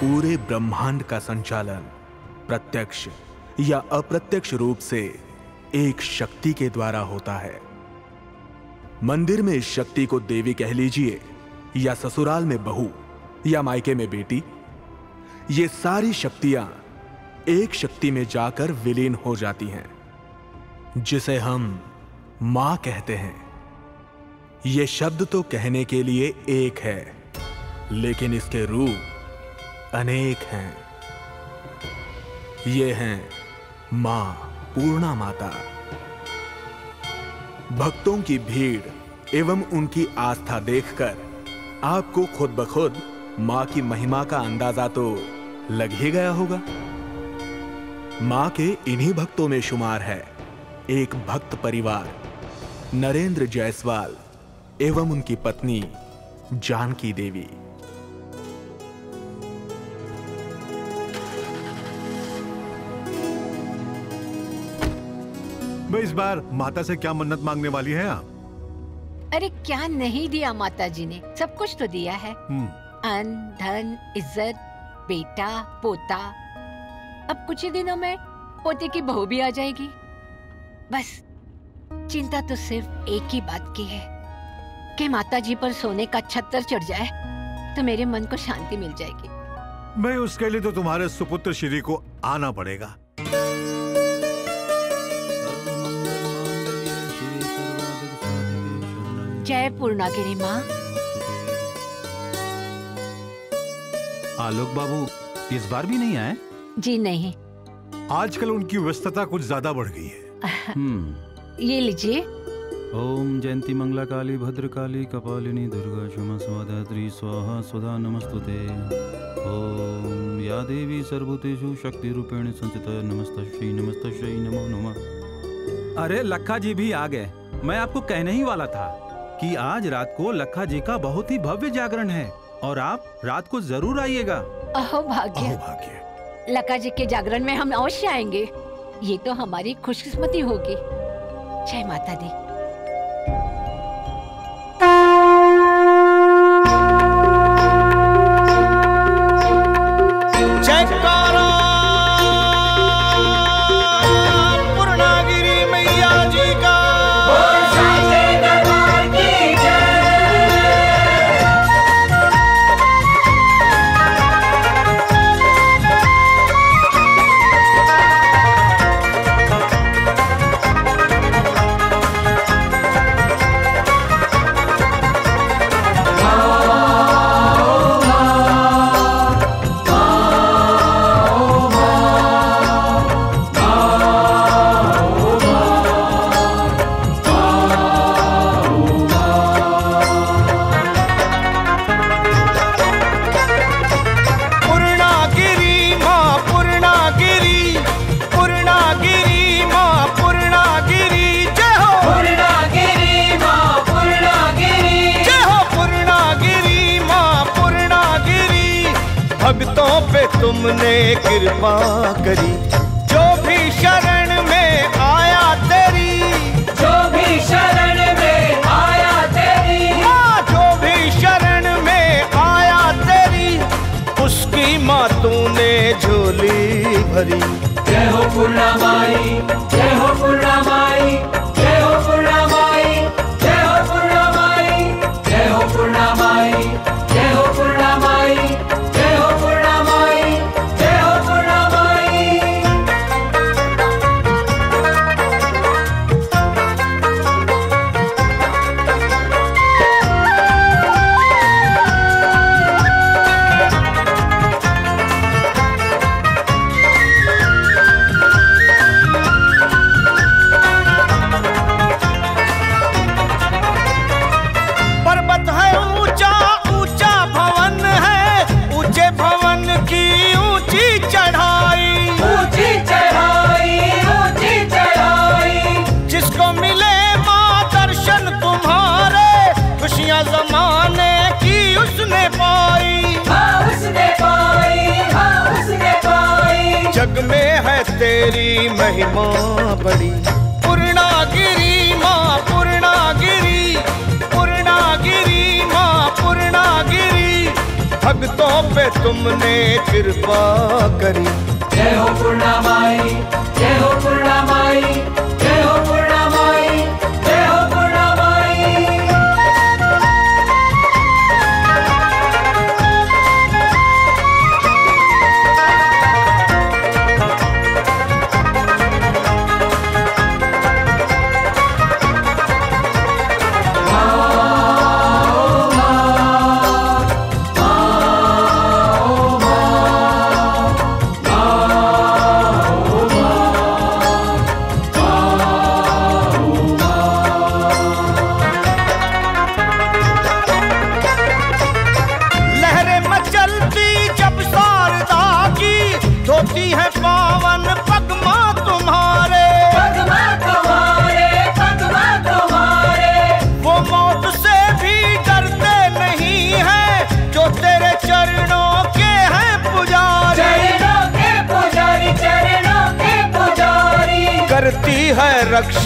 पूरे ब्रह्मांड का संचालन, प्रत्यक्ष या अप्रत्यक्ष रूप से एक शक्ति के द्वारा होता है। मंदिर में इस शक्ति को देवी कह लीजिए, या ससुराल में बहू, या मायके में बेटी, ये सारी शक्तियाँ एक शक्ति में जाकर विलीन हो जाती हैं, जिसे हम माँ कहते हैं। ये शब्द तो कहने के लिए एक है, लेकिन इसके रूप अनेक हैं। ये हैं माँ, पूर्णा माता। भक्तों की भीड़ एवं उनकी आस्था देखकर आपको खुद ब खुद माँ की महिमा का अंदाज़ा तो लग ही गया होगा। माँ के इन्हीं भक्तों में शुमार है एक भक्त परिवार, नरेंद्र जायसवाल एवं उनकी पत्नी जानकी देवी। मैं इस बार माता से क्या मन्नत मांगने वाली है आप? अरे क्या नहीं दिया माता जी ने? सब कुछ तो दिया है। हम्म, अन्न धन इज़्ज़त बेटा पोता। अब कुछ ही दिनों में पोते की बहू भी आ जाएगी। बस चिंता तो सिर्फ़ एक ही बात की है कि माता जी पर सोने का छत्तर चढ़ जाए तो मेरे मन को शांति मिल जाएगी। मैं उसके लिए तो तुम्हारे सुपुत्र श्री को आना पड़ेगा। जय पूर्णागिरी माँ। आलोक बाबू इस बार भी नहीं आए? जी नहीं। आजकल उनकी व्यस्तता कुछ ज़्यादा बढ़ गई है। हम्म। ये लीजिए। ओम जयंती मंगला काली भद्र काली कपालिनी दुर्गा क्षमा स्वाधात्री स्वाहा स्वधा नमस्तुते। ओम या देवी सर्वभूतेषु शक्ति रूपेण संचिता नमस्तश्री नमस्तश्री नमो नमः। अरे लखा जी भी आ गए। मैं आपको कहने ही वाला था। कि आज रात को लखा जी का बहुत ही भव्य जागरण है और आप रात को ज़रूर आइएगा। अहो भाग्य अहो भाग्य लखा जी के जागरण में हम अवश्य आएँगे। ये तो हमारी खुशकिस्मती होगी। जय माता दी। तेरी महिमा बड़ी। पूर्णागिरी माँ, पूर्णागिरी। पूर्णागिरी माँ, पूर्णागिरी। भक्तों पे तुमने कृपा करी। जय हो पूर्णा माई, जय हो पूर्णा माई।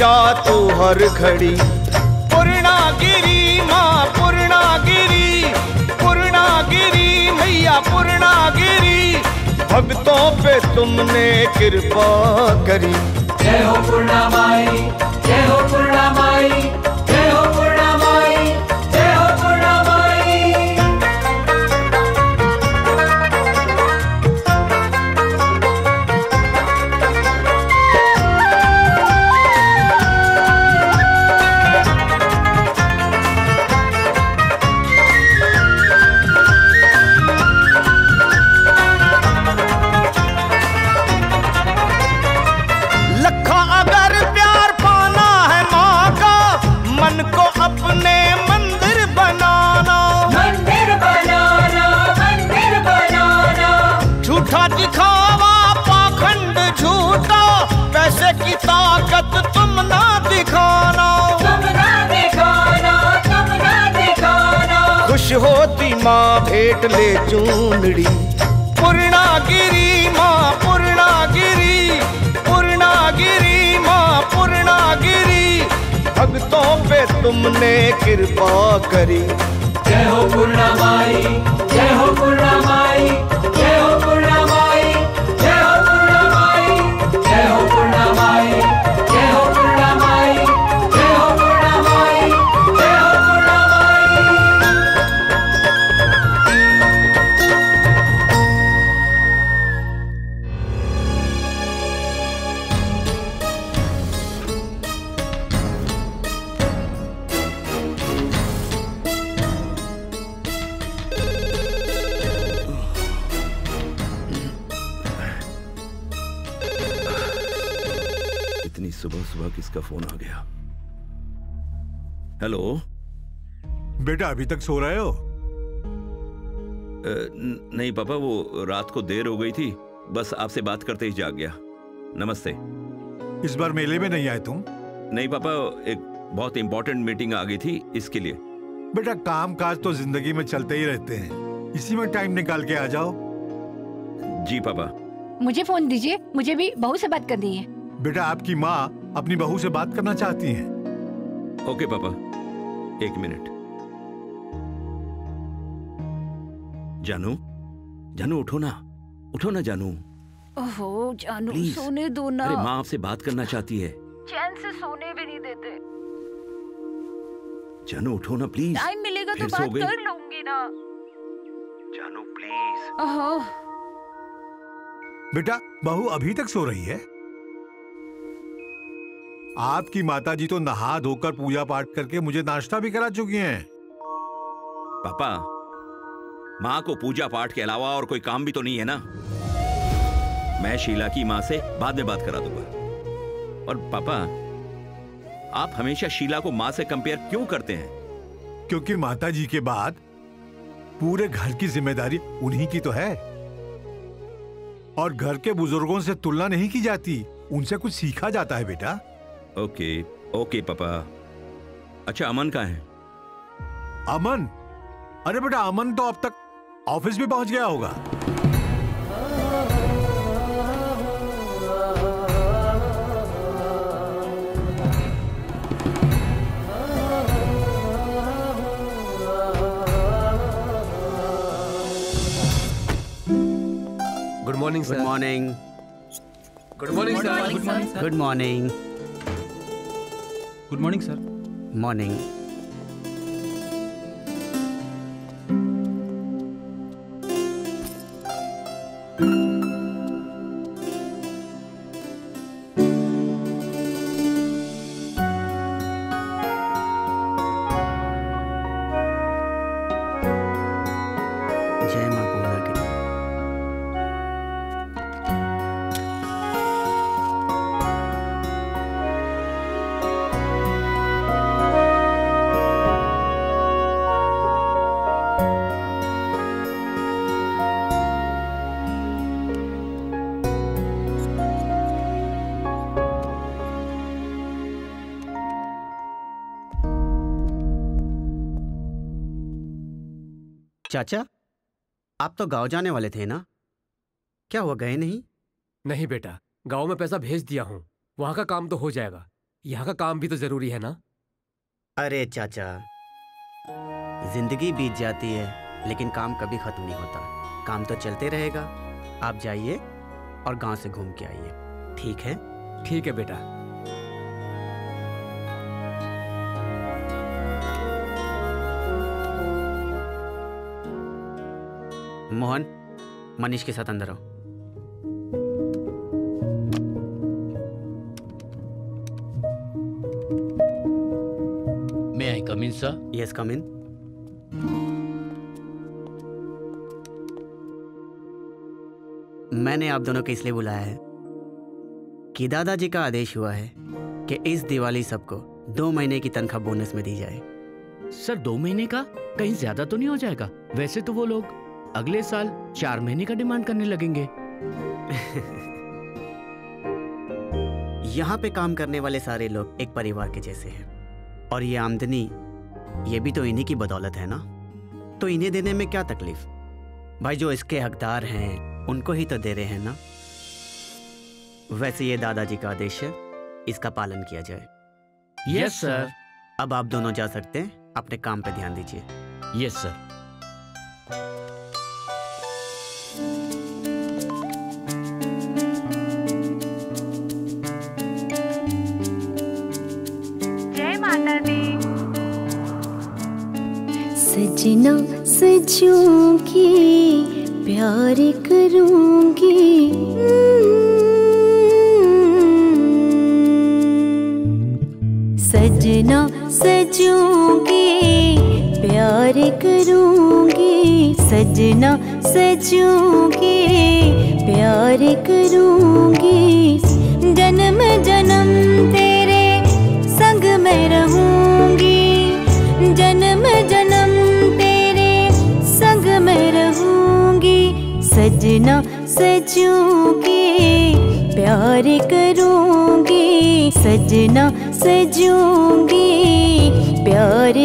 रक्षा तू हर घड़ी। पूर्णागिरी, माँ पूर्णागिरी पूर्णागिरी, मैया पूर्णागिरी। भक्तों पे तुमने कृपा करी। जय हो पूर्णा माई, जय हो पूर्णा माई। भेंट ले चूनड़ी पूर्णागिरी, माँ पूर्णागिरी पूर्णागिरी, माँ पूर्णागिरी। भक्तों पे तुमने कृपा करी। जय हो पूर्णा माई। अभी तक सो रहे हो? न- नहीं पापा वो रात को देर हो गई थी। बस आपसे बात करते ही जाग गया। नमस्ते। इस बार मेले में नहीं आए तुम? नहीं पापा एक बहुत इंपॉर्टेंट मीटिंग आ गई थी इसके लिए। बेटा काम काज तो ज़िंदगी में चलते ही रहते हैं। इसी में टाइम निकाल के आ जाओ। जी पापा। मुझे फ़ोन दीजिए मुझे भी बहू से बात करनी है। बेटा आपकी माँ अपनी बहू से बात करना चाहती हैं। ओके पापा। एक मिनट जानू? जानू उठो ना। उठो ना जानू। ओहो जानू Please. सोने दो ना। अरे माँ आपसे बात करना चाहती है। चैन से सोने भी नहीं देते। जानू उठो ना प्लीज़ टाइम मिलेगा तो बात कर लूँगी ना। जानू प्लीज़ ओहो। बेटा बहू अभी तक सो रही है? आपकी माता जी तो नहा धोकर पूजा पाठ करके मुझे नाश्ता भी करा चुकी हैं। पापा माँ को पूजा पाठ के अलावा और कोई काम भी तो नहीं है ना? मैं शीला की माँ से बाद में बात करा दूँगा। और पापा आप हमेशा शीला को माँ से कंपेयर क्यों करते हैं? क्योंकि माता जी के बाद पूरे घर की ज़िम्मेदारी उन्हीं की तो है। और घर के बुज़ुर्गों से तुलना नहीं की जाती उनसे कुछ सीखा जाता है बेटा। ओके ओके पापा। अच्छा अमन कहाँ है? अमन? अरे बेटा अमन तो अब तक ऑफ़िस भी पहुँच गया होगा। Good morning good sir morning good morning sir good morning good morning sir morning चाचा आप तो गाँव जाने वाले थे ना? क्या हुआ गए नहीं? नहीं बेटा गाँव में पैसा भेज दिया हूँ वहाँ का काम तो हो जाएगा यहाँ का काम भी तो ज़रूरी है ना? अरे चाचा ज़िंदगी बीत जाती है लेकिन काम कभी खत्म नहीं होता। काम तो चलते रहेगा आप जाइए और गाँव से घूम के आइए ठीक है? ठीक है बेटा। मोहन मनीष के साथ अंदर आओ। May I come in, sir? Yes come in मैंने आप दोनों को इसलिए बुलाया है कि दादाजी का आदेश हुआ है कि इस दिवाली सबको दो महीने की तनख्वाह बोनस में दी जाए। सर दो महीने का? कहीं ज़्यादा तो नहीं हो जाएगा? वैसे तो वो लोग अगले साल चार महीने का डिमांड करने लगेंगे। यहाँ पे काम करने वाले सारे लोग एक परिवार के जैसे हैं। और ये आमदनी ये भी तो इन्हीं की बदौलत है ना? तो इन्हें देने में क्या तकलीफ़? भाई जो इसके हकदार हैं उनको ही तो दे रहे हैं ना? वैसे ये दादाजी का आदेश है इसका पालन किया जाए। यस सर अब आप दोनों जा सकते हैं अपने काम पे ध्यान दीजिए। यस सर सजना सजूँगी, प्यार करूँगी। सजना सजूँगी, प्यार करूँगी। सजना सजूँगी, प्यार करूँगी। जन्म जन्म तेरे संग मैं रहूँगी सजना सजूँगी प्यार करूँगी सजना सजूँगी प्यार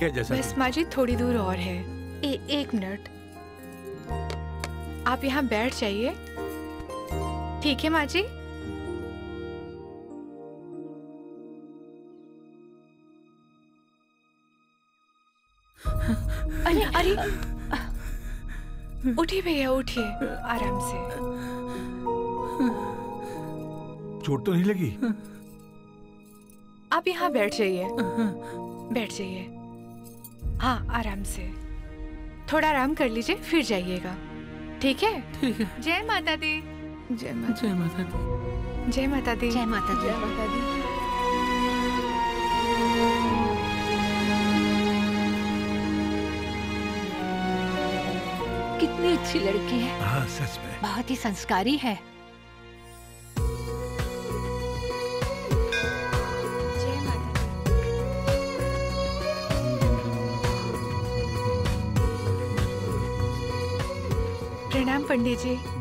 ठीक है जैसा बस माँ जी थोड़ी दूर और है। ए, एक मिनट। आप यहाँ बैठ जाइए। ठीक है माँ जी अरे अरे। उठिए भैया उठिए। आराम से। चोट तो नहीं लगी? आप यहाँ बैठ जाइए। बैठ जाइए। हाँ आराम से। थोड़ा आराम कर लीजिए फिर जाइएगा। ठीक है? ठीक है। जय माता दी जय माता जय माता दी जय माता दी जय माता दी। जय माता दी कितनी अच्छी लड़की है। हाँ सच में। बहुत ही संस्कारी है।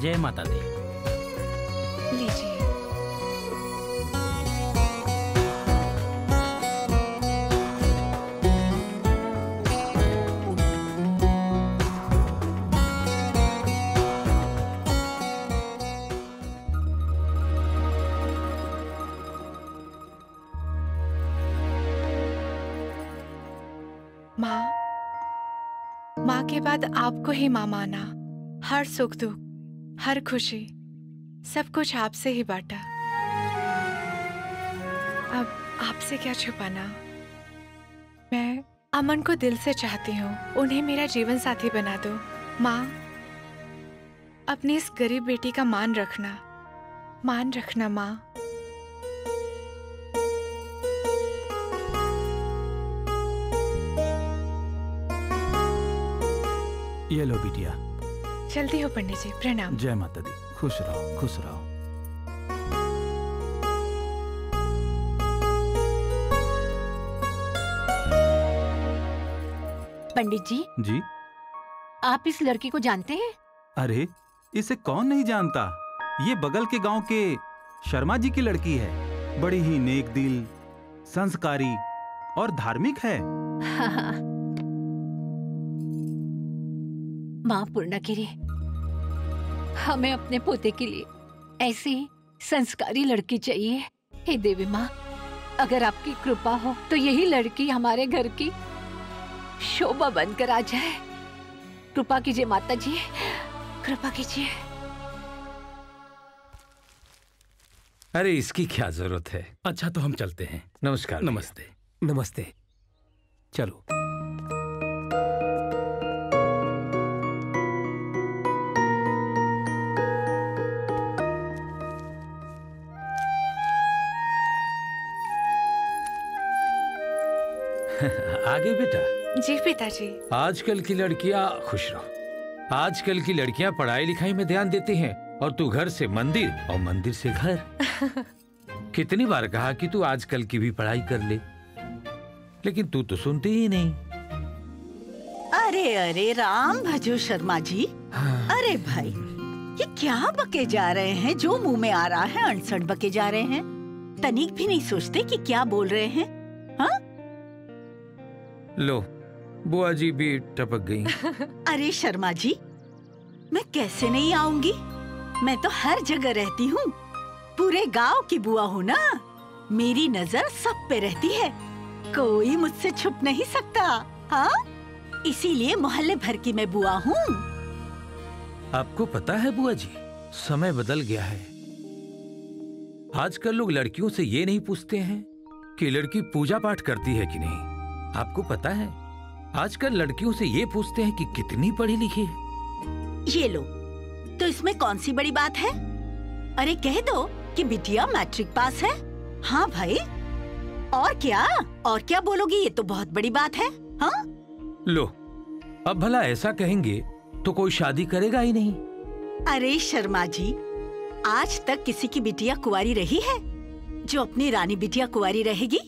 जय माता दी। लीजिए। माँ माँ के बाद आपको ही माँ माना। हर सुख दुख। हर खुशी सब कुछ आपसे ही बांटा। अब आपसे क्या छुपाना? मैं अमन को दिल से चाहती हूँ, उन्हें मेरा जीवन साथी बना दो। माँ, अपनी इस गरीब बेटी का मान रखना। मान रखना, माँ। ये लो बिटिया। जल्दी हो पंडित जी प्रणाम। जय माता दी। खुश रहो खुश रहो। पंडित जी जी? आप इस लड़की को जानते हैं? अरे इसे कौन नहीं जानता? ये बगल के गाँव के शर्मा जी की लड़की है। बड़ी ही नेक दिल संस्कारी और धार्मिक है। माँ पूर्णागिरी हमें अपने पोते के लिए ऐसी संस्कारी लड़की चाहिए। हे देवी माँ अगर आपकी कृपा हो तो यही लड़की हमारे घर की शोभा बनकर आ जाए। कृपा कीजिए माता जी कृपा कीजिए। अरे इसकी क्या ज़रूरत है? अच्छा तो हम चलते हैं। नमस्कार नमस्ते। नमस्ते। चलो। आगे बेटा। जी पिताजी। आजकल की लड़कियाँ खुश रहो। आजकल की लड़कियाँ पढ़ाई लिखाई में ध्यान देती हैं और तू घर से मंदिर और मंदिर से घर। कितनी बार कहा कि तू आजकल की भी पढ़ाई कर ले। लेकिन तू तो सुनती ही नहीं। अरे अरे राम भजो शर्मा जी। हाँ। अरे भाई ये क्या बके जा रहे हैं? जो मुँह में आ रहा है अनसठ बके जा रहे हैं। तनिक भी नहीं सोचते कि क्या बोल रहे हैं हाँ? लो बुआ जी भी टपक गई। अरे शर्मा जी मैं कैसे नहीं आऊँगी? मैं तो हर जगह रहती हूँ। पूरे गाँव की बुआ हूँ ना? मेरी नज़र सब पे रहती है। कोई मुझसे छुप नहीं सकता हाँ? इसीलिए मोहल्ले भर की मैं बुआ हूँ। आपको पता है बुआ जी समय बदल गया है। आजकल लोग लड़कियों से ये नहीं पूछते हैं कि लड़की पूजा पाठ करती है कि नहीं। आपको पता है आजकल लड़कियों से ये पूछते हैं कि कितनी पढ़ी लिखी है। ये लो तो इसमें कौन सी बड़ी बात है? अरे कह दो कि बिटिया मैट्रिक पास है। हाँ भाई। और क्या? और क्या बोलोगी? ये तो बहुत बड़ी बात है हाँ? लो अब भला ऐसा कहेंगे तो कोई शादी करेगा ही नहीं। अरे शर्मा जी आज तक किसी की बिटिया कुंवारी रही है? जो अपनी रानी बिटिया कुंवारी रहेगी?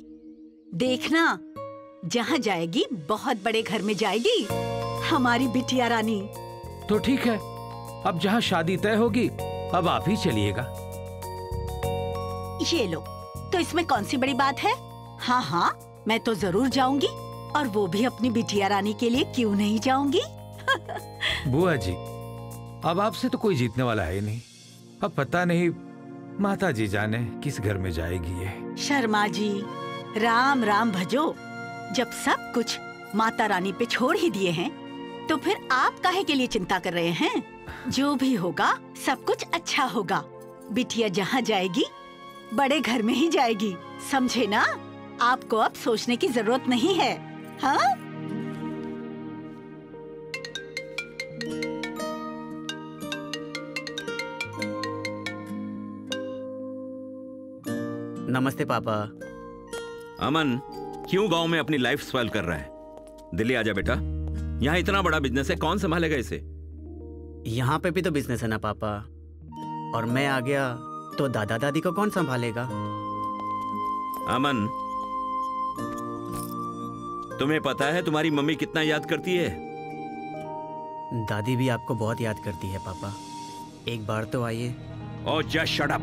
देखना जहाँ जाएगी बहुत बड़े घर में जाएगी। हमारी बिटिया रानी। तो ठीक है। अब जहाँ शादी तय होगी अब आप ही चलिएगा। ये लो तो इसमें कौन सी बड़ी बात है? हाँ हाँ मैं तो ज़रूर जाऊँगी और वो भी अपनी बिटिया रानी के लिए क्यों नहीं जाऊँगी? बुआ जी अब आपसे तो कोई जीतने वाला है ही नहीं। अब पता नहीं माता जी जाने किस घर में जाएगी ये। शर्मा जी राम राम भजो। जब सब कुछ माता रानी पे छोड़ ही दिए हैं तो फिर आप काहे के लिए चिंता कर रहे हैं? जो भी होगा सब कुछ अच्छा होगा। बिटिया जहाँ जाएगी बड़े घर में ही जाएगी। समझे ना? आपको अब सोचने की ज़रूरत नहीं है हाँ? नमस्ते पापा। अमन। क्यों गाँव में अपनी लाइफ स्पॉइल कर रहा है? दिल्ली आजा बेटा। यहाँ इतना बड़ा बिज़नेस है कौन संभालेगा इसे? यहाँ पे भी तो बिज़नेस है ना पापा। और मैं आ गया तो दादा दादी को कौन संभालेगा? अमन तुम्हें पता है तुम्हारी मम्मी कितना याद करती है? दादी भी आपको बहुत याद करती है पापा। एक बार तो आइए। और जस्ट शट अप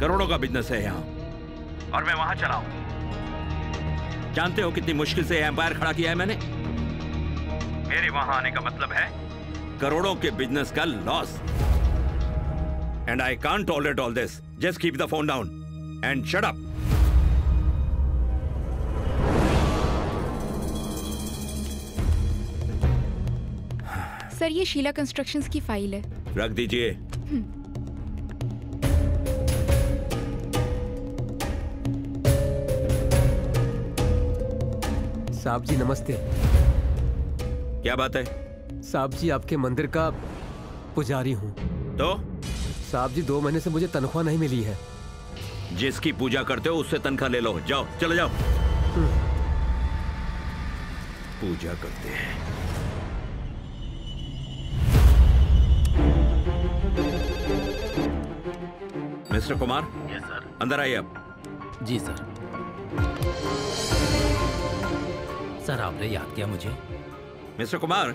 करोड़ों का बिज़नेस है यहाँ। और मैं वहाँ चला हूँ। जानते हो कितनी मुश्किल से एम्पायर खड़ा किया है मैंने? मेरे वहाँ आने का मतलब है? करोड़ों के बिज़नेस का loss and I can't tolerate all this just keep the phone down and shut up sir ये शीला कंस्ट्रक्शंस की फ़ाइल है। रख दीजिए। साहब जी नमस्ते। क्या बात है? साहब जी आपके मंदिर का पुजारी हूँ। तो? साहब जी दो महीने से मुझे तनख्वाह नहीं मिली है। जिसकी पूजा करते हो उससे तनख्वाह ले लो। जाओ चले जाओ। पूजा करते हैं। मिस्टर कुमार? यस सर अंदर आइए आप। जी सर सर आपने याद किया मुझे? मिस्टर कुमार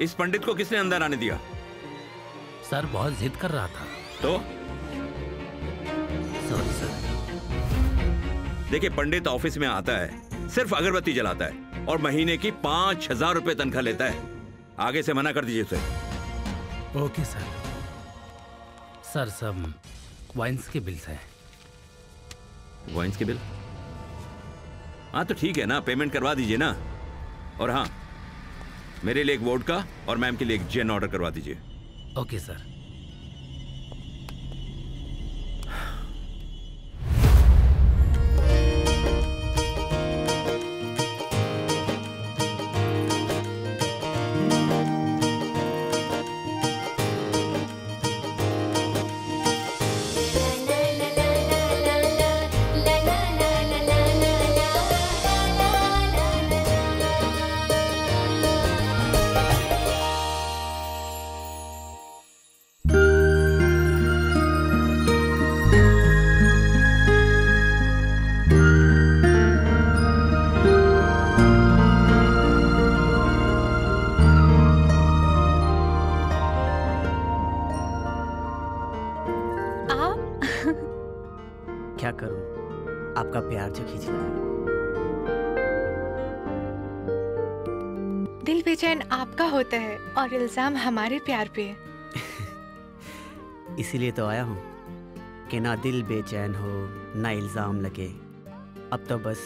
इस पंडित को किसने अंदर आने दिया? सर बहुत जिद कर रहा था। तो? सॉरी सर देखिए पंडित ऑफ़िस में आता है सिर्फ़ अगरबत्ती जलाता है और महीने की पाँच हज़ार रुपए तनख्वाह लेता है। आगे से मना कर दीजिए उसे। ओके सर सर सब वाइन्स के बिल्स हैं। वाइन्स के बिल हाँ तो ठीक है ना पेमेंट करवा दीजिए ना। और हाँ मेरे लिए एक वोडका और मैम के लिए एक जेन ऑर्डर करवा दीजिए। ओके सर होता है और इल्ज़ाम हमारे प्यार पे इसीलिए तो आया हूँ कि ना दिल बेचैन हो ना इल्ज़ाम लगे। अब तो बस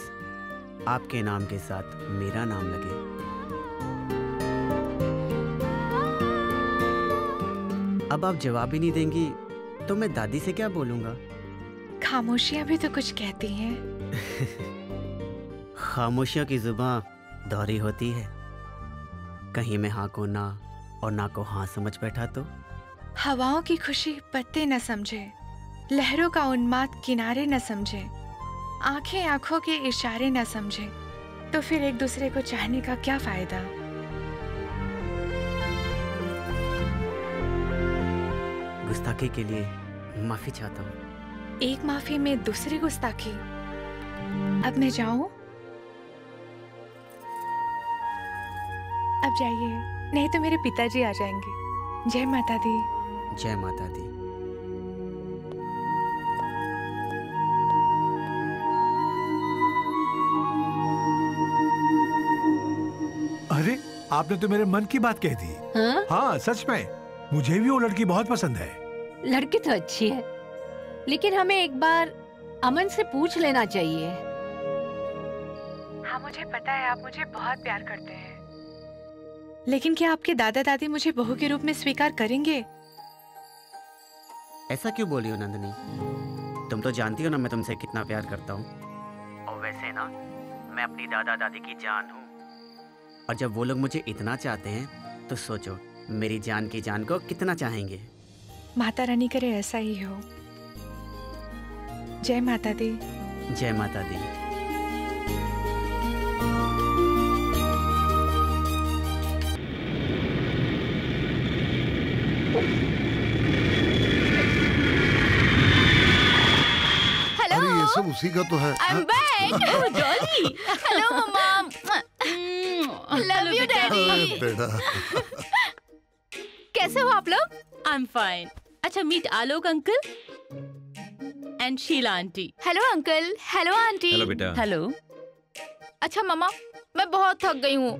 आपके नाम के साथ मेरा नाम लगे। अब आप जवाब ही नहीं देंगी तो मैं दादी से क्या बोलूँगा? खामोशियाँ भी तो कुछ कहती हैं। खामोशियों की ज़ुबान दोहरी होती है। कहीं मैं हाँ को ना और ना को हाँ समझ बैठा तो? हवाओं की खुशी पत्ते न समझे लहरों का उन्माद किनारे न समझे आँखें आँखों के इशारे न समझे तो फिर एक दूसरे को चाहने का क्या फ़ायदा? गुस्ताखी के लिए माफ़ी चाहता हूँ। एक माफ़ी में दूसरी गुस्ताखी। अब मैं जाऊँ? अब जाइए। नहीं तो मेरे पिताजी आ जाएँगे। जय माता दी। जय माता दी। अरे आपने तो मेरे मन की बात कह दी। हाँ? हाँ सच में। मुझे भी वो लड़की बहुत पसंद है। लड़की तो अच्छी है। लेकिन हमें एक बार अमन से पूछ लेना चाहिए। हाँ मुझे पता है आप मुझे बहुत प्यार करते हैं। लेकिन क्या आपके दादा दादी मुझे बहू के रूप में स्वीकार करेंगे? ऐसा क्यों बोली हो नंदनी? तुम तो जानती हो ना मैं तुमसे कितना प्यार करता हूँ। और वैसे ना मैं अपनी दादा दादी की जान हूँ। और जब वो लोग मुझे इतना चाहते हैं तो सोचो मेरी जान की जान को कितना चाहेंगे? माता रानी करे ऐसा ही हो। जय माता दी। जय माता दी। अरे ये सब उसी का तो है। Back. Oh, Dolly. Hello, Mom. Love you, Daddy. बेटा कैसे हो आप लोग? आई एम फाइन अच्छा meet Alok uncle and Sheela aunty hello uncle hello aunty hello बेटा। हेलो अच्छा मामा मैं बहुत थक गई हूँ।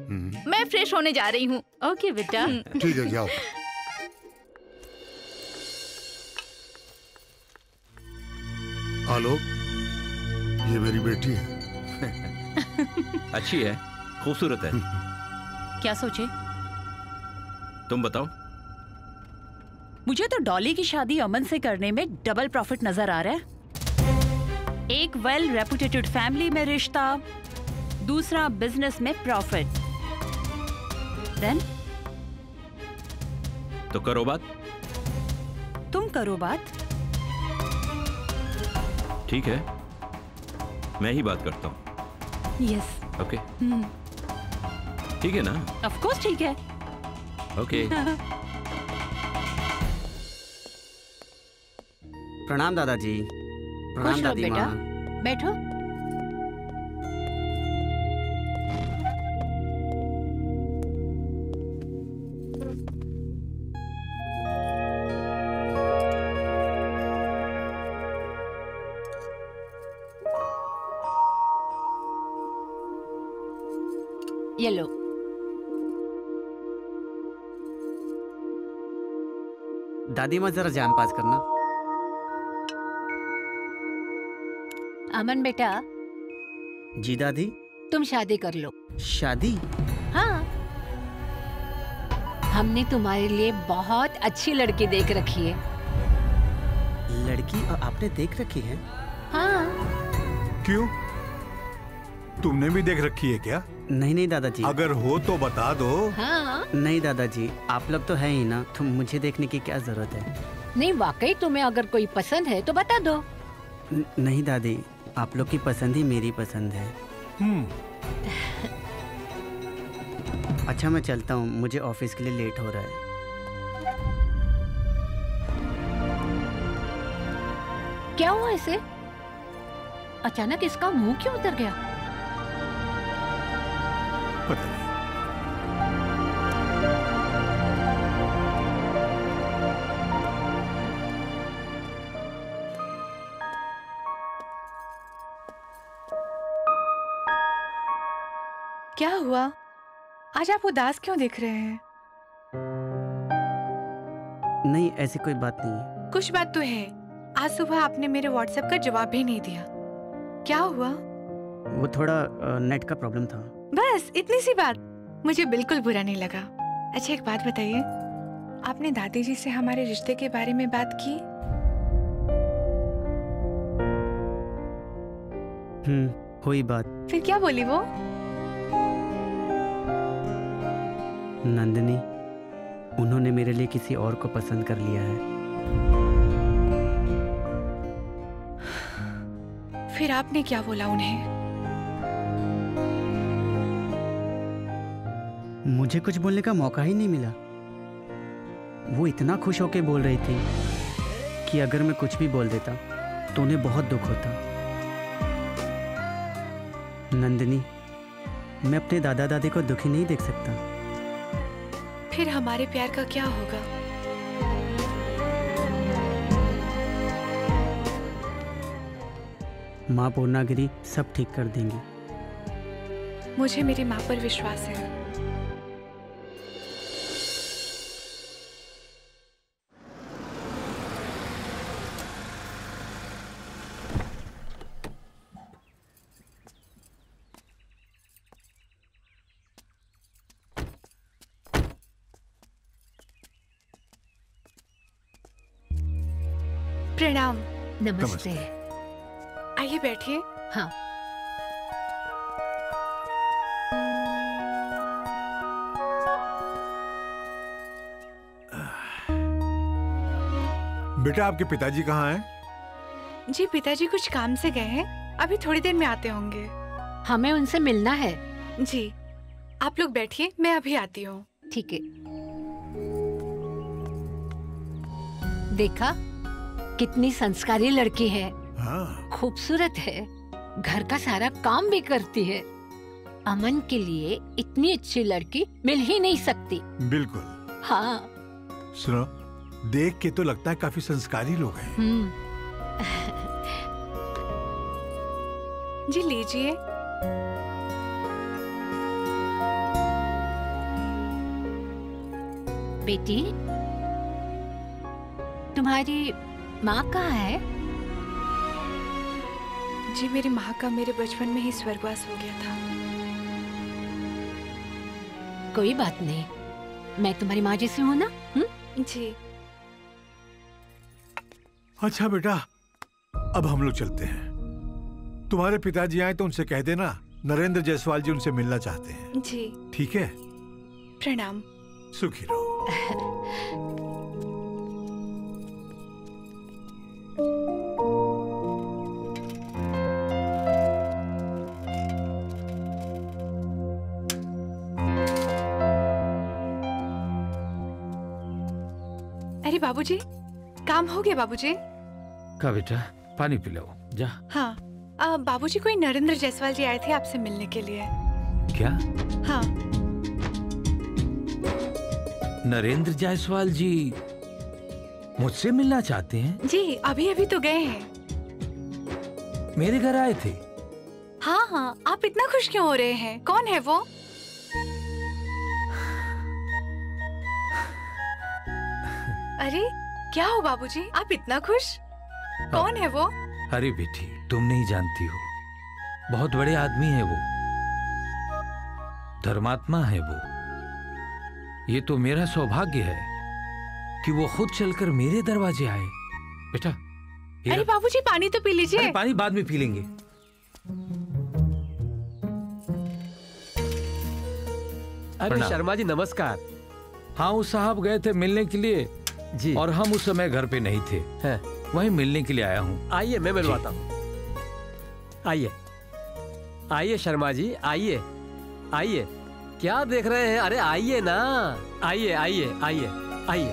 मैं फ्रेश होने जा रही हूँ। ओके बेटा. ठीक है जाओ। आलोक ये मेरी बेटी है। अच्छी है खूबसूरत है। क्या सोचे? तुम बताओ। मुझे तो डॉली की शादी अमन से करने में डबल प्रॉफिट नज़र आ रहा है। एक वेल रेपुटेटेड फैमिली में रिश्ता दूसरा बिज़नेस में प्रॉफिट देन तो करो बात। तुम करो बात। ठीक है? मैं ही बात करता हूँ। यस ओके ठीक है ना? ऑफ़ कोर्स ठीक है। ओके प्रणाम दादाजी। प्रणाम दादी बेटा। माँ। बैठो। ये दादी माँ जरा जान पास करना अमन बेटा। जी दादी। तुम शादी कर लो। शादी? हाँ। हमने तुम्हारे लिए बहुत अच्छी लड़की देख रखी है। लड़की और आपने देख रखी है? हाँ। क्यों? तुमने भी देख रखी है क्या? नहीं नहीं दादाजी। अगर हो तो बता दो। हाँ। नहीं दादाजी आप लोग तो है ही ना तो मुझे देखने की क्या ज़रूरत है? नहीं वाकई तुम्हें अगर कोई पसंद है तो बता दो। न- नहीं दादी आप लोग की पसंद ही मेरी पसंद है। अच्छा मैं चलता हूँ मुझे ऑफ़िस के लिए लेट हो रहा है। क्या हुआ इसे? अचानक इसका मुँह क्यों उतर गया? हुआ? आज आप उदास क्यों दिख रहे हैं? नहीं ऐसी कोई बात नहीं कुछ बात तो है। आज सुबह आपने मेरे व्हाट्सएप का जवाब भी नहीं दिया। क्या हुआ? वो थोड़ा नेट का प्रॉब्लम था। बस इतनी सी बात। मुझे बिल्कुल बुरा नहीं लगा। अच्छा एक बात बताइए। आपने दादी जी से हमारे रिश्ते के बारे में बात की? हम्म हुई बात। फिर क्या बोली वो? नंदिनी उन्होंने मेरे लिए किसी और को पसंद कर लिया है। फिर आपने क्या बोला उन्हें? मुझे कुछ बोलने का मौका ही नहीं मिला। वो इतना खुश होके बोल रही थी कि अगर मैं कुछ भी बोल देता तो उन्हें बहुत दुख होता। नंदिनी मैं अपने दादा दादी को दुखी नहीं देख सकता। फिर हमारे प्यार का क्या होगा? माँ पूर्णागिरी सब ठीक कर देंगी। मुझे मेरी माँ पर विश्वास है। प्रणाम। नमस्ते। आइए बैठिए। हाँ। बेटा आपके पिताजी कहाँ हैं? जी पिताजी कुछ काम से गए हैं। अभी थोड़ी देर में आते होंगे। हमें उनसे मिलना है। जी। आप लोग बैठिए मैं अभी आती हूँ। ठीक है। देखा? कितनी संस्कारी लड़की है। हाँ। खूबसूरत है। घर का सारा काम भी करती है। अमन के लिए इतनी अच्छी लड़की मिल ही नहीं सकती। बिल्कुल। हाँ। सुनो देख के तो लगता है काफ़ी संस्कारी लोग हैं। हम्म। जी लीजिए। बेटी तुम्हारी माँ कहाँ है? जी मेरी माँ का मेरे बचपन में ही स्वर्गवास हो गया था। कोई बात नहीं। मैं तुम्हारी माँ जैसी हूँ ना? हुँ? जी। अच्छा बेटा अब हम लोग चलते हैं। तुम्हारे पिताजी आए तो उनसे कह देना नरेंद्र जायसवाल जी उनसे मिलना चाहते हैं। जी। ठीक है? प्रणाम। सुखी रहो। बाबूजी? काम हो गया बाबूजी? का बेटा? पानी पिलाओ। जा। हाँ। बाबूजी कोई नरेंद्र जायसवाल जी आए थे आपसे मिलने के लिए। क्या? हाँ। नरेंद्र जायसवाल जी मुझसे मिलना चाहते हैं? जी अभी अभी तो गए हैं। मेरे घर आए थे। हाँ हाँ। आप इतना खुश क्यों हो रहे हैं? कौन है वो? अरे क्या हो बाबूजी? आप इतना खुश? कौन है वो? अरे बेटी तुम नहीं जानती हो। बहुत बड़े आदमी है वो। धर्मात्मा है वो। ये तो मेरा सौभाग्य है कि वो खुद चलकर मेरे दरवाजे आए। बेटा अरे बाबूजी पानी तो पी लीजिए। पानी बाद में पी लेंगे। अरे शर्मा जी नमस्कार। हाँ वो साहब गए थे मिलने के लिए। जी। और हम उस समय घर पे नहीं थे। हैं। वहीं मिलने के लिए आया हूँ। आइए मैं मिलवाता हूँ। आइए। आइए शर्मा जी आइए। आइए। क्या देख रहे हैं? अरे आइए ना। आइए आइए आइए आइए।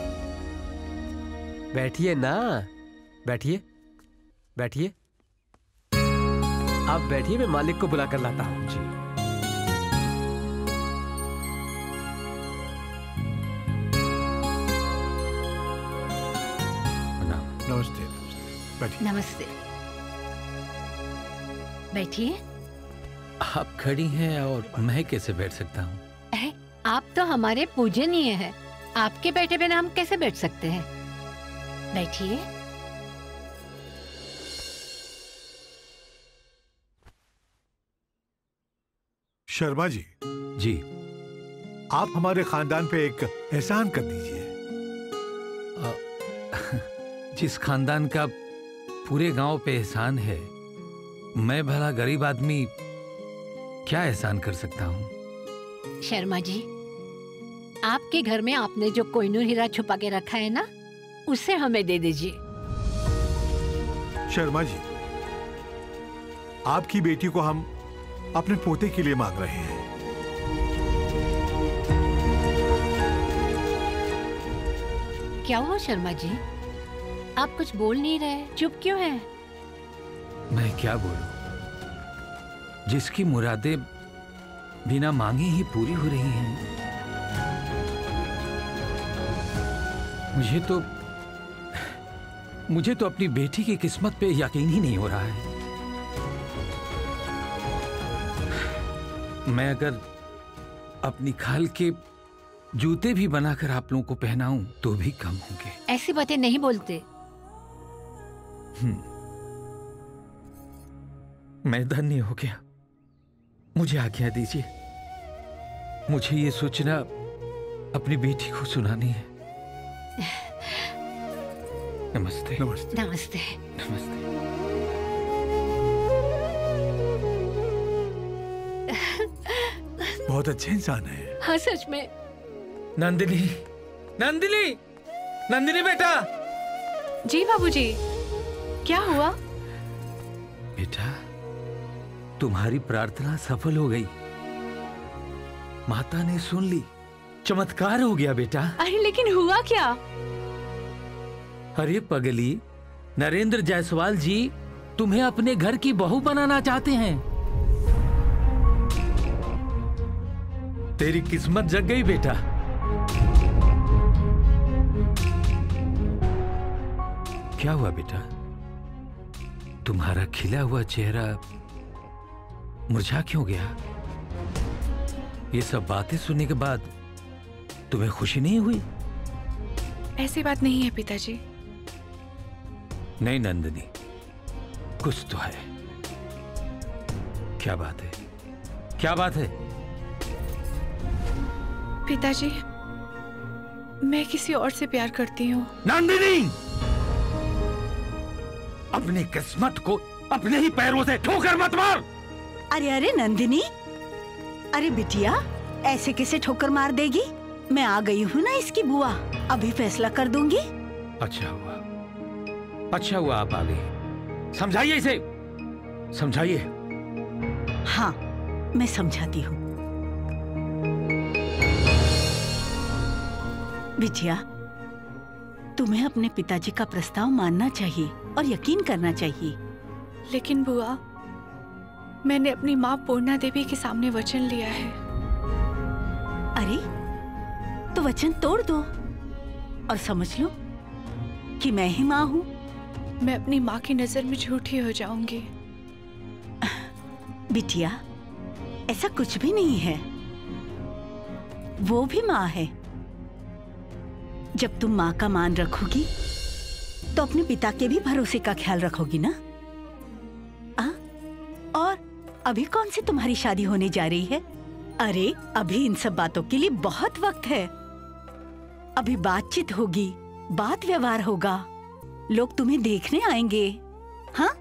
बैठिए ना। बैठिए। बैठिए। आप बैठिए मैं मालिक को बुला कर लाता हूँ। जी। नमस्ते नमस्ते। बैठिए। नमस्ते। बैठिए। आप खड़ी हैं और मैं कैसे बैठ सकता हूँ। आप तो हमारे पूजनीय हैं। आपके बैठे बिना हम कैसे बैठ सकते हैं? बैठिए। शर्मा जी। जी। आप हमारे खानदान पे एक एहसान कर दीजिए। जिस खानदान का पूरे गाँव पे एहसान है मैं भला गरीब आदमी क्या एहसान कर सकता हूँ? शर्मा जी आपके घर में आपने जो कोहिनूर हीरा छुपा के रखा है ना उसे हमें दे दीजिए। शर्मा जी आपकी बेटी को हम अपने पोते के लिए मांग रहे हैं। क्या हुआ शर्मा जी? आप कुछ बोल नहीं रहे चुप क्यों है? मैं क्या बोलूँ? जिसकी मुरादें बिना मांगे ही पूरी हो रही हैं। मुझे तो मुझे तो अपनी बेटी की किस्मत पे यकीन ही नहीं हो रहा है। मैं अगर अपनी खाल के जूते भी बनाकर आप लोगों को पहनाऊं तो भी कम होंगे। ऐसी बातें नहीं बोलते। मैं धन्य हो गया। मुझे आज्ञा दीजिए। मुझे ये सूचना अपनी बेटी को सुनानी है। नमस्ते। नमस्ते। नमस्ते। नमस्ते। बहुत अच्छे इंसान है। हाँ सच में। नंदिनी। नंदिनी! नंदिनी बेटा! जी बाबूजी। क्या हुआ? बेटा तुम्हारी प्रार्थना सफल हो गई। माता ने सुन ली। चमत्कार हो गया बेटा। अरे लेकिन हुआ क्या? अरे पगली नरेंद्र जायसवाल जी तुम्हें अपने घर की बहू बनाना चाहते हैं। तेरी किस्मत जग गई बेटा। क्या हुआ बेटा? तुम्हारा खिला हुआ चेहरा मुरझा क्यों गया? ये सब बातें सुनने के बाद तुम्हें खुशी नहीं हुई? ऐसी बात नहीं है पिताजी। नहीं नंदिनी कुछ तो है। क्या बात है? क्या बात है? पिताजी मैं किसी और से प्यार करती हूँ। नंदिनी! अपनी किस्मत को अपने ही पैरों से ठोकर मत मार। अरे अरे नंदिनी। अरे बिटिया ऐसे कैसे ठोकर मार देगी? मैं आ गई हूँ ना इसकी बुआ। अभी फैसला कर दूँगी। अच्छा हुआ। अच्छा हुआ आप आ गई। समझाइए इसे। समझाइए। हाँ मैं समझाती हूँ। बिटिया तुम्हें अपने पिताजी का प्रस्ताव मानना चाहिए और यकीन करना चाहिए। लेकिन बुआ मैंने अपनी माँ पूर्णा देवी के सामने वचन लिया है। अरे तो वचन तोड़ दो और समझ लो कि मैं ही माँ हूँ। मैं अपनी माँ की नज़र में झूठी हो जाऊँगी। बिटिया ऐसा कुछ भी नहीं है। वो भी माँ है। जब तुम माँ का मान रखोगी तो अपने पिता के भी भरोसे का ख्याल रखोगी ना? आ? और अभी कौन सी तुम्हारी शादी होने जा रही है? अरे, अभी इन सब बातों के लिए बहुत वक्त है। अभी बातचीत होगी, बात व्यवहार होगा। लोग तुम्हें देखने आएँगे। हाँ?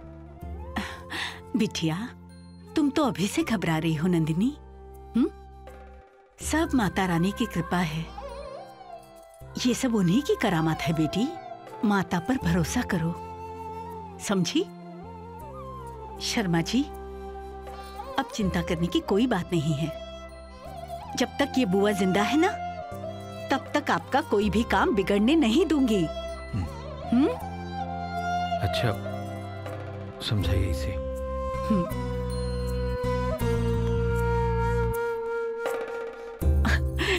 बिटिया, तुम तो अभी से घबरा रही हो, नंदिनी। हम्म? सब माता रानी की कृपा है। ये सब उन्हीं की करामत है बेटी। माता पर भरोसा करो। समझी? शर्मा जी अब चिंता करने की कोई बात नहीं है। जब तक ये बुआ ज़िंदा है ना तब तक आपका कोई भी काम बिगड़ने नहीं दूँगी। हम्म। अच्छा समझाइए इसे।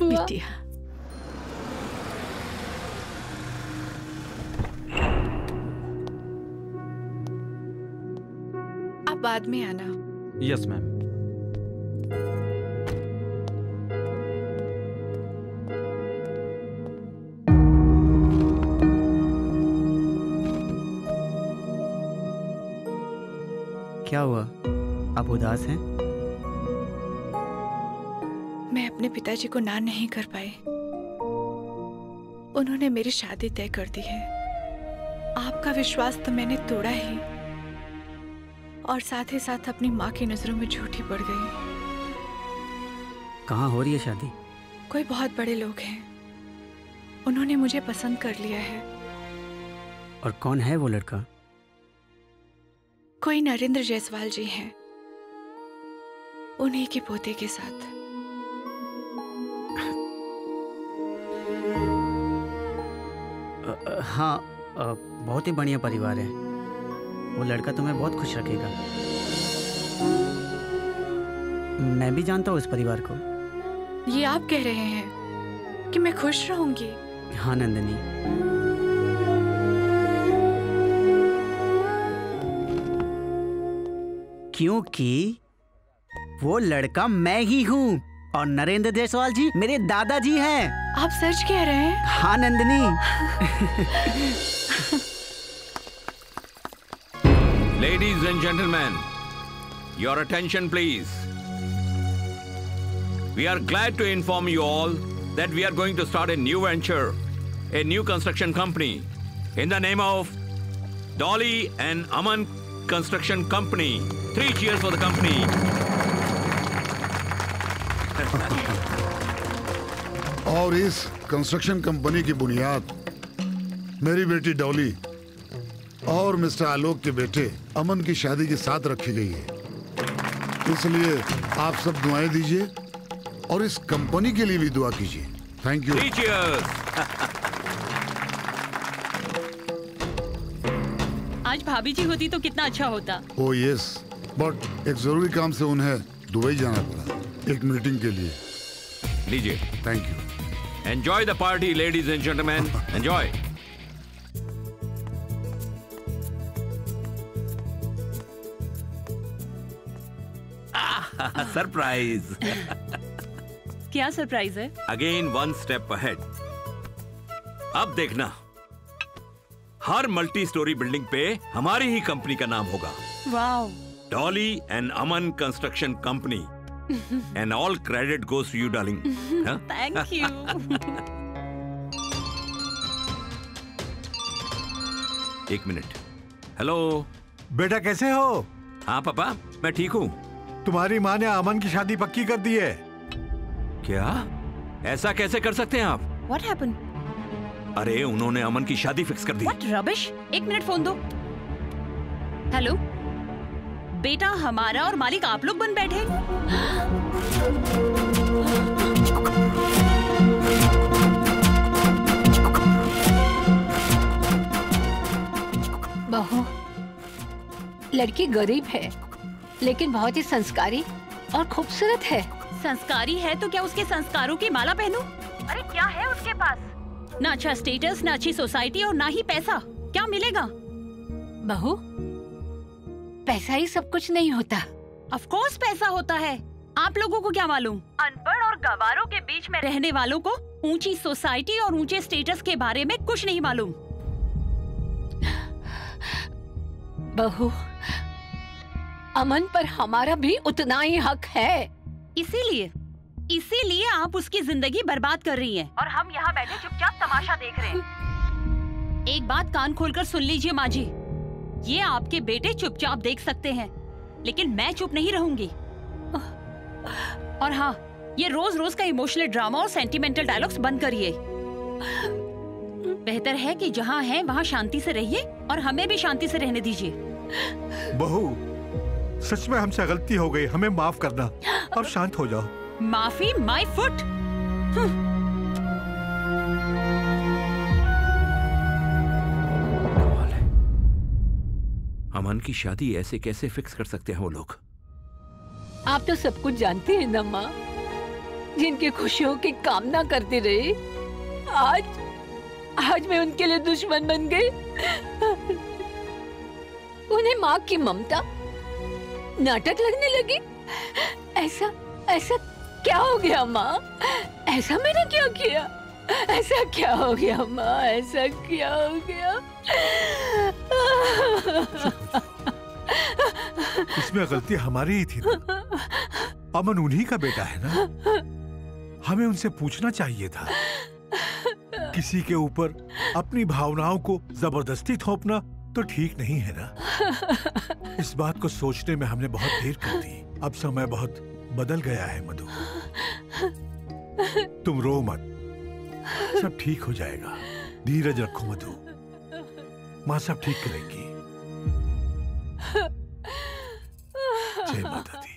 बिटिया। बाद में आना। यस मैम क्या हुआ? आप उदास हैं? मैं अपने पिताजी को ना नहीं कर पाई। उन्होंने मेरी शादी तय कर दी है। आपका विश्वास तो मैंने तोड़ा ही। और साथ ही साथ अपनी माँ की नज़रों में झूठी पड़ गई। कहाँ हो रही है शादी? कोई बहुत बड़े लोग हैं। उन्होंने मुझे पसंद कर लिया है। और कौन है वो लड़का? कोई नरेंद्र जायसवाल जी हैं। उन्हीं के पोते के साथ। हाँ बहुत ही बढ़िया परिवार है। वो लड़का तुम्हें बहुत खुश रखेगा। मैं भी जानता हूँ इस परिवार को। ये आप कह रहे हैं कि मैं खुश रहूँगी? हाँ नंदिनी। क्योंकि वो लड़का मैं ही हूँ और नरेंद्र जायसवाल जी मेरे दादाजी हैं। आप सच कह रहे हैं? हाँ Nandini. Ladies and gentlemen, your attention please. We are glad to inform you all that we are going to start a new venture, a new construction company in the name of Dolly and Aman Construction Company. Three cheers for the company. और इस construction company की बुनियाद मेरी बेटी डॉली और mister आलोक के बेटे अमन की शादी के साथ रखी गई है। इसलिए आप सब दुआएँ दीजिए और इस कंपनी के लिए भी दुआ कीजिए। थैंक यू आज भाभी जी होती तो कितना अच्छा होता। ओ यस बट एक ज़रूरी काम से उन्हें दुबई जाना पड़ा। एक मीटिंग के लिए। लीजिए। Thank you Enjoy the party, ladies and gentlemen. Enjoy. Surprise क्या सरप्राइज़ है? अगेन वन स्टेप अहेड अब देखना। हर मल्टी स्टोरी बिल्डिंग पे हमारी ही कंपनी का नाम होगा। Wow Dolly and Aman construction company and all credit goes you darling thank you एक मिनट। हेलो बेटा कैसे हो? हाँ पापा मैं ठीक हूँ। तुम्हारी माँ ने अमन की शादी पक्की कर दी है। क्या? ऐसा कैसे कर सकते हैं आप? व्हाट हैपन अरे उन्होंने अमन की शादी फिक्स कर दी। व्हाट रबिश एक मिनट फ़ोन दो। हेलो बेटा हमारा और मालिक आप लोग बन बैठे। बहू लड़की गरीब है। लेकिन बहुत ही संस्कारी और खूबसूरत है। संस्कारी है तो क्या उसके संस्कारों की माला पहनूं? अरे क्या है उसके पास? ना अच्छा स्टेटस ना अच्छी सोसाइटी और ना ही पैसा। क्या मिलेगा? बहू पैसा ही सब कुछ नहीं होता। ऑफ़ कोर्स पैसा होता है। आप लोगों को क्या मालूम? अनपढ़ और गवारों के बीच में रहने वालों को ऊँची सोसाइटी और ऊँचे स्टेटस के बारे में कुछ नहीं मालूम। बहू अमन पर हमारा भी उतना ही हक है। इसीलिए इसीलिए आप उसकी ज़िंदगी बर्बाद कर रही हैं। और हम यहाँ बैठे चुपचाप तमाशा देख रहे हैं। एक बात कान खोलकर सुन लीजिए माँ जी ये आपके बेटे चुपचाप देख सकते हैं लेकिन मैं चुप नहीं रहूँगी। और हाँ ये रोज रोज का इमोशनल ड्रामा और सेंटिमेंटल डायलॉग्स बंद करिए। बेहतर है कि जहाँ है वहाँ शांति से रहिए और हमें भी शांति से रहने दीजिए। बहू सच में हमसे गलती हो गई हमें माफ़ करना। और शांत हो जाओ। माफ़ी माई फुट। अमन की शादी ऐसे कैसे फिक्स कर सकते हैं वो लोग? आप तो सब कुछ जानते हैं ना माँ। जिनकी खुशियों की कामना करते रहे आज आज मैं उनके लिए दुश्मन बन गई। उन्हें माँ की ममता नाटक लगने लगी? ऐसा ऐसा क्या हो गया, माँ? ऐसा मैंने क्या किया? ऐसा क्या हो गया, माँ? ऐसा क्या हो गया? इसमें गलती हमारी ही थी अमन उन्हीं का बेटा है ना? हमें उनसे पूछना चाहिए था। किसी के ऊपर अपनी भावनाओं को ज़बरदस्ती थोपना तो ठीक नहीं है ना? इस बात को सोचने में हमने बहुत देर कर दी। अब समय बहुत बदल गया है मधु। तुम रो मत। सब ठीक हो जाएगा। धीरज रखो मधु। माँ सब ठीक करेंगी। जय माता दी।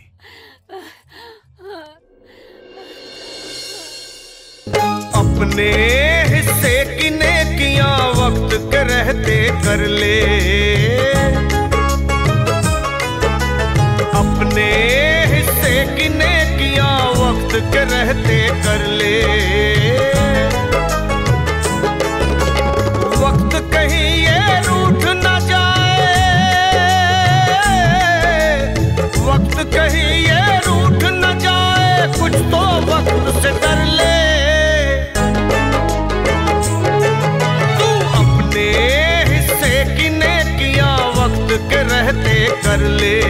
अपने हिस्से की जिंदगियाँ वक्त के रहते कर ले। अपने हिस्से की नेकियाँ वक्त के रहते कर ले। कर ले।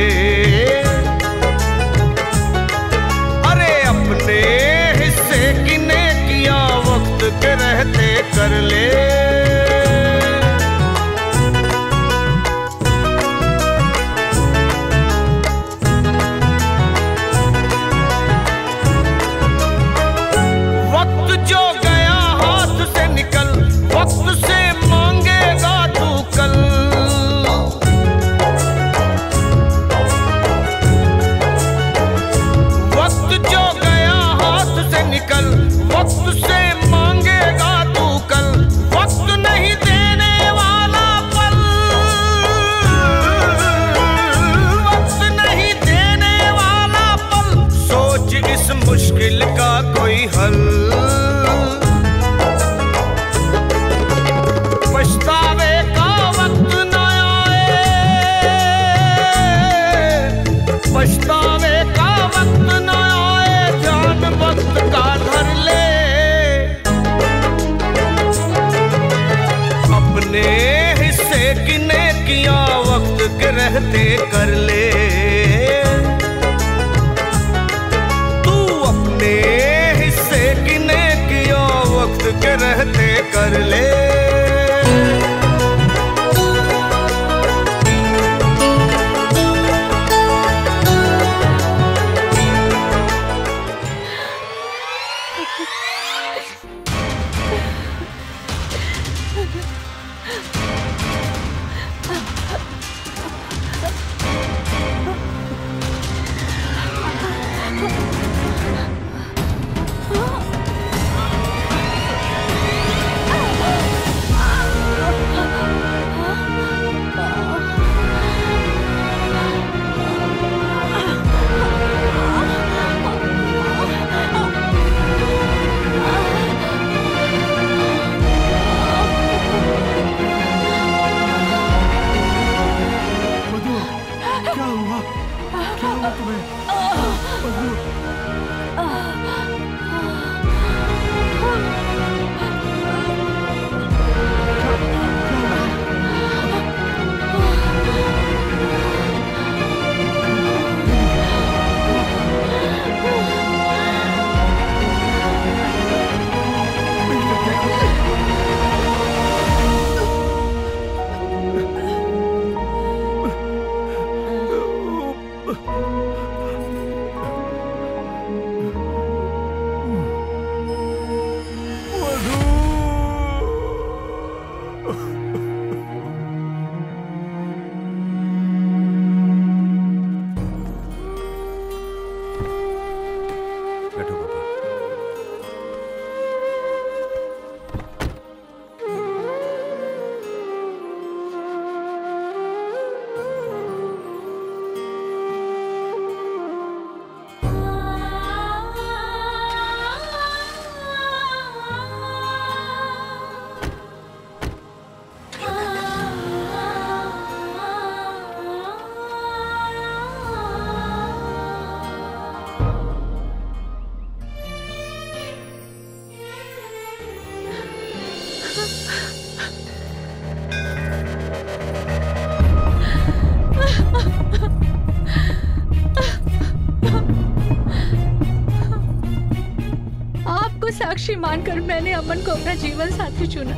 साक्षी मानकर मैंने अमन को अपना जीवन साथी चुना।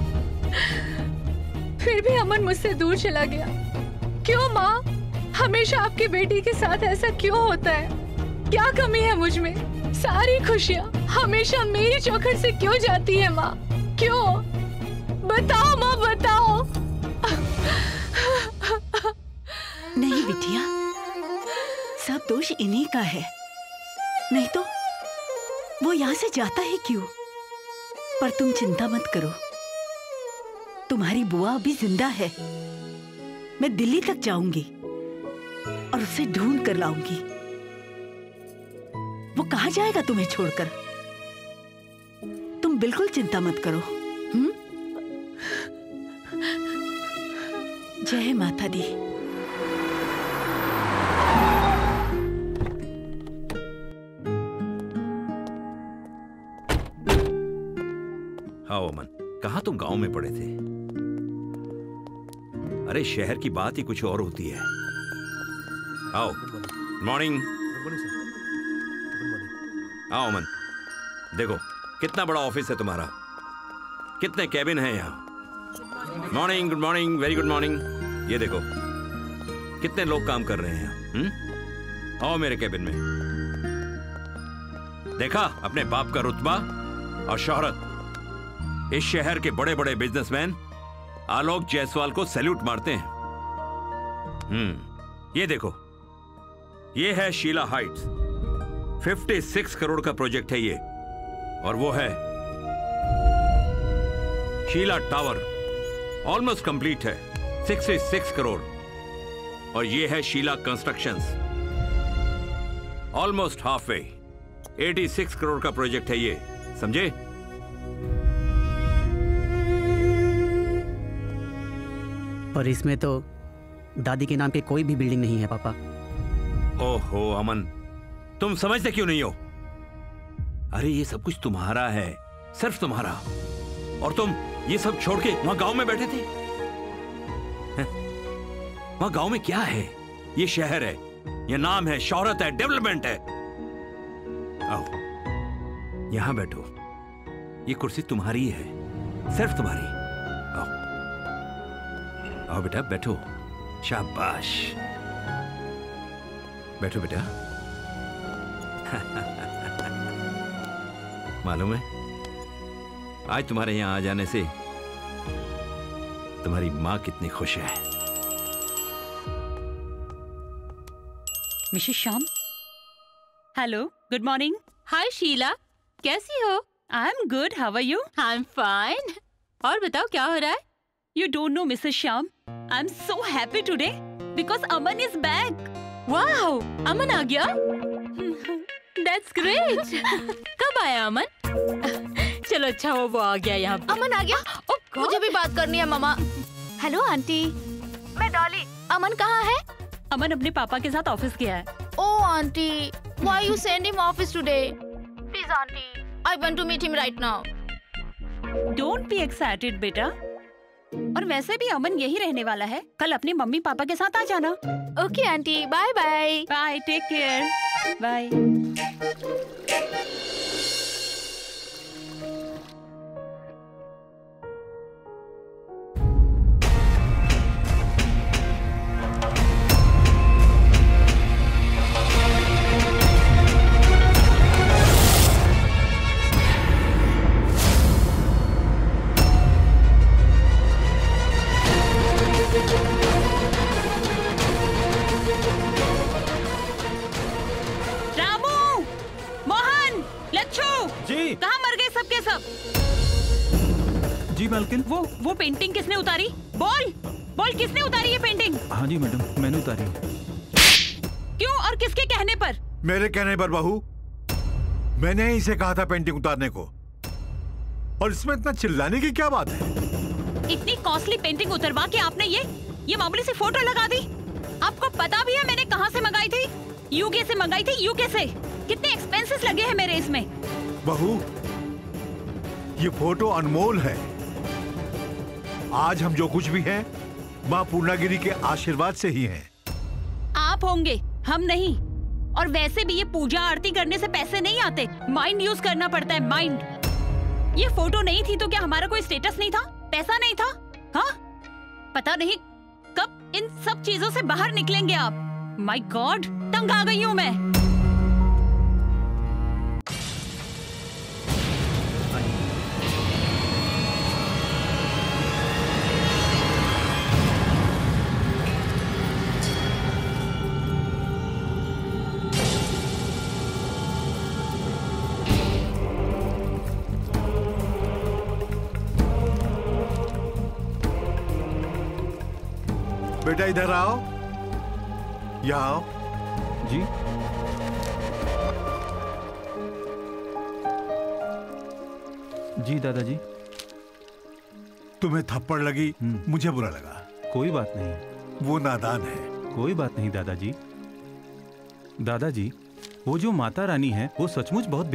फिर भी अमन मुझसे दूर चला गया। क्यों माँ? हमेशा आपकी बेटी के साथ ऐसा क्यों होता है? क्या कमी है मुझमें? सारी खुशियाँ हमेशा मेरी चौखट से क्यों जाती है माँ? क्यों? बताओ माँ, बताओ। नहीं बिटिया, सब दोष इन्हीं का है। नहीं तो वो यहाँ से जाता है क्यों? पर तुम चिंता मत करो। तुम्हारी बुआ अभी ज़िंदा है। मैं दिल्ली तक जाऊँगी और उसे ढूंढ कर लाऊँगी। वो कहा जाएगा तुम्हें छोड़कर? तुम बिल्कुल चिंता मत करो हम्म? जय माता दी। पड़े थे। अरे, शहर की बात ही कुछ और होती है। आओ मॉर्निंग आओ, अमन। देखो, कितना बड़ा ऑफ़िस है तुम्हारा। कितने कैबिन हैं यहाँ। Morning good morning very good morning ये देखो, कितने लोग काम कर रहे हैं यहाँ हम्म? आओ मेरे कैबिन में। देखा, अपने बाप का रुतबा और शोहरत। इस शहर के बड़े बड़े बिजनेसमैन आलोक जायसवाल को सैल्यूट मारते हैं। हम्म ये देखो। ये है शीला हाइट्स। 56 करोड़ का प्रोजेक्ट है ये, और वो है शीला टावर। ऑलमोस्ट कंप्लीट है। 66 करोड़। और ये है Sheela constructions. Almost half way 86 करोड़ का प्रोजेक्ट है ये, समझे? पर इसमें तो दादी के नाम पे कोई भी बिल्डिंग नहीं है, पापा। ओहो, अमन, तुम समझते क्यों नहीं हो? अरे, ये सब कुछ तुम्हारा है, सिर्फ़ तुम्हारा। और तुम ये सब छोड़ के वहाँ गाँव में बैठे थे? वहाँ गाँव में क्या है? ये शहर है, ये नाम है, शोहरत है, डेवलपमेंट है। आओ, यहाँ बैठो। ये कुर्सी तुम्हारी है, सिर्फ़ तुम्हारी। आओ बेटा बैठो। शाबाश। बैठो बेटा। मालूम है? आज तुम्हारे यहाँ आ जाने से तुम्हारी माँ कितनी खुश है। Mrs Shyam? Hello good morning hi Sheela कैसी हो? I am good how are you I am fine और बताओ क्या हो रहा है? You don't know Mrs Shyam I am so happy today because Aman is back wow आ गया? That's great कब आया अमन? चलो अच्छा हो वो आ गया यहाँ अमन आ गया? ओ, मुझे भी बात करनी है मामा। Hello aunty. मैं डॉली। अमन कहाँ है? अमन अपने पापा के साथ ऑफ़िस गया है। ओ aunty why you send him office today please aunty. I want to meet him right now don't be excited बेटा। और वैसे भी अमन यही रहने वाला है। कल अपने मम्मी पापा के साथ आ जाना। Okay aunty bye bye bye take care bye कहने पर बहू मैंने ही इसे कहा था पेंटिंग उतारने को। और इसमें इतना चिल्लाने की क्या बात है? इतनी कॉस्टली पेंटिंग उतरवा के आपने ये ये मामूली सी फ़ोटो लगा दी। आपको पता भी है मैंने कहाँ से मंगाई थी? यूके से मंगाई थी यूके से। कितने एक्सपेंसेस लगे हैं मेरे इसमें? बहू ये फ़ोटो अनमोल है। आज हम जो कुछ भी हैं माँ पूर्णागिरी के आशीर्वाद से ही हैं। आप होंगे हम नहीं। और वैसे भी ये पूजा आरती करने से पैसे नहीं आते। माइंड यूज़ करना पड़ता है माइंड ये फ़ोटो नहीं थी तो क्या हमारा कोई स्टेटस नहीं था? पैसा नहीं था? हाँ? पता नहीं कब इन सब चीज़ों से बाहर निकलेंगे आप। माई गॉड तंग आ गई हूँ मैं। बेटा इधर आओ? यहाँ आओ। जी। जी दादाजी। तुम्हें थप्पड़ लगी मुझे बुरा लगा। कोई बात नहीं। वो नादान है। कोई बात नहीं दादाजी। दादाजी वो जो माता रानी है वो सचमुच बहुत